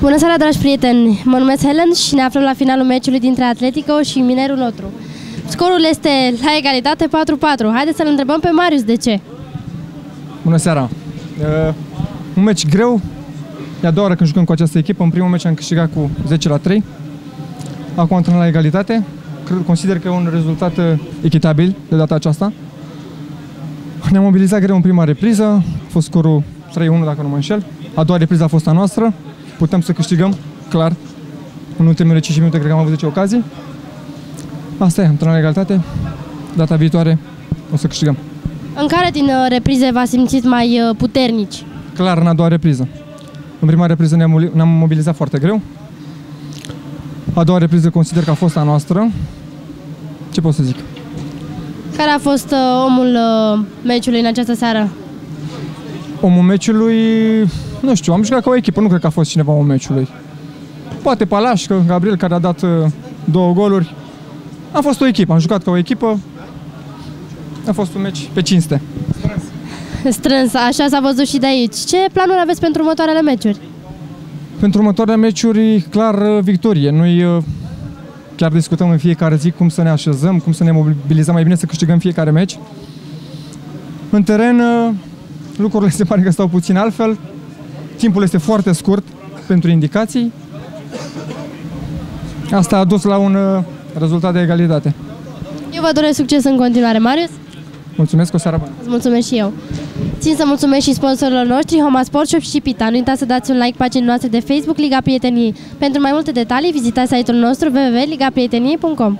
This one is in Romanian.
Bună seara, dragi prieteni! Mă numesc Helen și ne aflăm la finalul meciului dintre Atletico și Minerul Lotru. Scorul este la egalitate 4-4. Haideți să-l întrebăm pe Marius de ce. Bună seara! Uh, un meci greu. E a doua oară când jucăm cu această echipă. În primul meci am câștigat cu 10 la 3. Acum am la egalitate. Cred, consider că e un rezultat uh, echitabil de data aceasta. Ne-am mobilizat greu în prima repriză. A fost scorul 3-1 dacă nu mă înșel. A doua repriză a fost a noastră putem să câștigăm, clar. În ultimele 5 minute cred că am avut 10 ocazii. Asta e, am la egalitate. Data viitoare o să câștigăm. În care din uh, reprize v-ați simțit mai uh, puternici? Clar, în a doua repriză. În prima repriză ne-am, ne mobilizat foarte greu. A doua repriză consider că a fost a noastră. Ce pot să zic? Care a fost uh, omul uh, meciului în această seară? Omul meciului nu știu, am jucat ca o echipă, nu cred că a fost cineva omul meciului. Poate Palașcă, Gabriel, care a dat uh, două goluri. A fost o echipă, am jucat ca o echipă. A fost un meci pe cinste. Strâns, așa s-a văzut și de aici. Ce planuri aveți pentru următoarele meciuri? Pentru următoarele meciuri, clar, uh, victorie. Noi uh, chiar discutăm în fiecare zi cum să ne așezăm, cum să ne mobilizăm mai bine să câștigăm fiecare meci. În teren, lucrurile se pare că stau puțin altfel. Timpul este foarte scurt pentru indicații. Asta a dus la un uh, rezultat de egalitate. Eu vă doresc succes în continuare, Marius. Mulțumesc, o seară bună. Îți mulțumesc și eu. Țin să mulțumesc și sponsorilor noștri, Homa Sport Shop și Pita. Nu uitați să dați un like paginii noastre de Facebook Liga Prieteniei. Pentru mai multe detalii, vizitați site-ul nostru www.ligaprieteniei.com